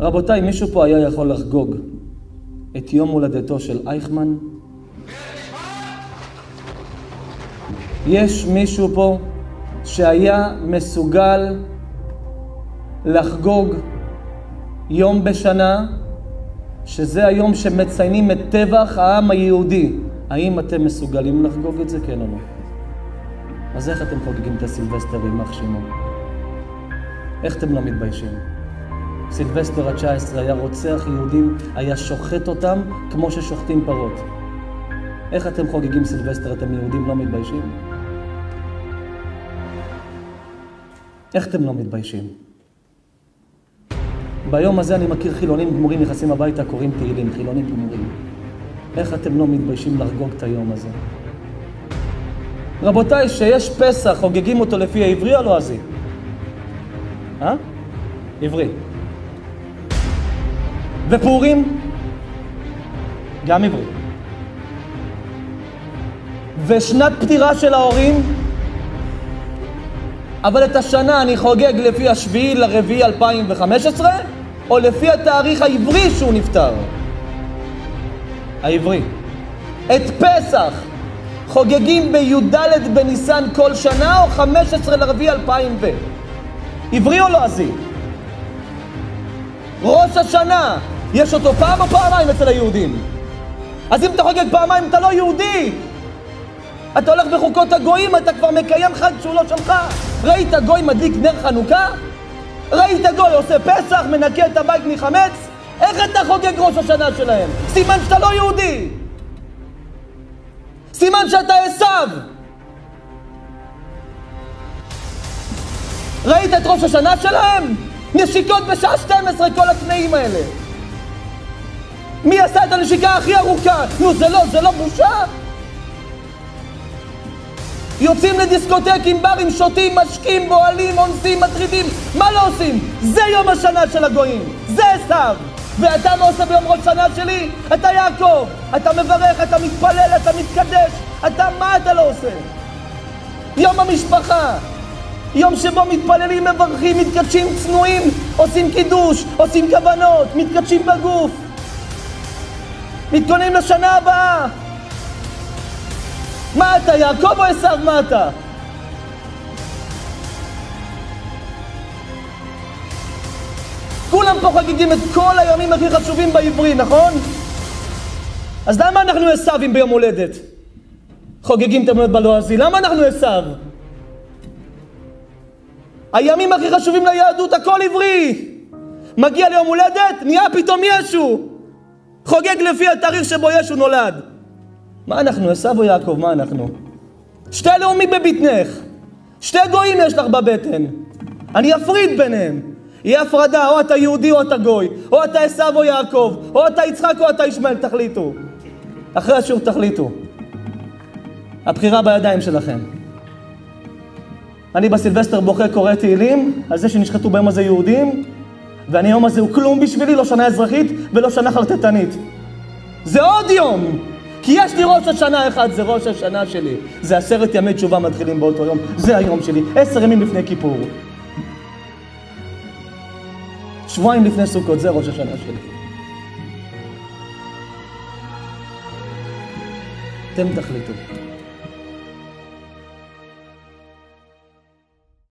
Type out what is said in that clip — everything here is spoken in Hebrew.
רבותיי, מישהו פה היה יכול לחגוג את יום הולדתו של אייכמן? יש מישהו פה שהיה מסוגל לחגוג יום בשנה, שזה היום שמציינים את טבח העם היהודי. האם אתם מסוגלים לחגוג את זה, כן או לא? אז איך אתם חוגגים את הסילבסטר עם אח שמעון? איך אתם לא מתביישים? סילבסטר ה-19 היה רוצח יהודים, היה שוחט אותם כמו ששוחטים פרות. איך אתם חוגגים סילבסטר, אתם יהודים לא מתביישים? איך אתם לא מתביישים? ביום הזה אני מכיר חילונים גמורים נכנסים הביתה, קוראים תהילים, חילונים גמורים. איך אתם לא מתביישים לחגוג את היום הזה? רבותיי, שיש פסח, חוגגים אותו לפי העברי או לועזי? אה? עברי. ופורים? גם עברי. ושנת פטירה של ההורים? אבל את השנה אני חוגג לפי השביעי לרביעי 2015, או לפי התאריך העברי שהוא נפטר? העברי. את פסח חוגגים בי"ד בניסן כל שנה, או 15 לרביעי 2000 ו... עברי או לועזי? ראש השנה, יש אותו פעם או פעמיים אצל היהודים? אז אם אתה חוגג פעמיים אתה לא יהודי! אתה הולך בחוקות הגויים, אתה כבר מקיים חג שהוא לא שלך. ראית גוי מדליק נר חנוכה? ראית גוי עושה פסח, מנקה את הבית מחמץ? איך אתה חוגג ראש השנה שלהם? סימן שאתה לא יהודי! סימן שאתה עשיו! ראית את ראש השנה שלהם? נשיקות בשעה 12, כל התנאים האלה. מי עשה את הנשיקה הכי ארוכה? נו, זה לא, זה לא בושה? יוצאים לדיסקוטקים, ברים, שותים, משקים, בועלים, אונסים, מטרידים, מה לא עושים? זה יום השנה של הגויים, זה עשיו. ואתה מה עושה ביום ראש שנה שלי? אתה יעקב, אתה מברך, אתה מתפלל, אתה מתקדש, אתה, מה אתה לא עושה? יום המשפחה, יום שבו מתפללים, מברכים, מתקדשים צנועים, עושים קידוש, עושים כוונות, מתקדשים בגוף, מתכוננים לשנה הבאה. מה אתה, יעקב או עשיו? מה אתה? כולם פה חגיגים את כל הימים הכי חשובים בעברי, נכון? אז למה אנחנו עשווים ביום הולדת? חוגגים את המולדת בלועזי, למה אנחנו עשו? הימים הכי חשובים ליהדות, הכל עברי. מגיע ליום הולדת, נהיה פתאום ישו. חוגג לפי התאריך שבו ישו נולד. מה אנחנו, עשו או יעקב? מה אנחנו? שתי לאומים בבטנך. שתי גויים יש לך בבטן. אני אפריד ביניהם. יהיה הפרדה, או אתה יהודי או אתה גוי, או אתה עשו או יעקב, או אתה יצחק או אתה ישמעאל, תחליטו. אחרי השיעור תחליטו. הבחירה בידיים שלכם. אני בסילבסטר בוכה קורא תהילים על זה שנשחטו ביום הזה יהודים, ואני היום הזה הוא כלום בשבילי, לא שנה אזרחית ולא שנה חרטטנית. זה עוד יום! כי יש לי ראש השנה אחד, זה ראש השנה שלי. זה עשרת ימי תשובה מתחילים באותו יום, זה היום שלי, עשר ימים לפני כיפור. שבועיים לפני סוכות, זה ראש השנה שלי. אתם תחליטו.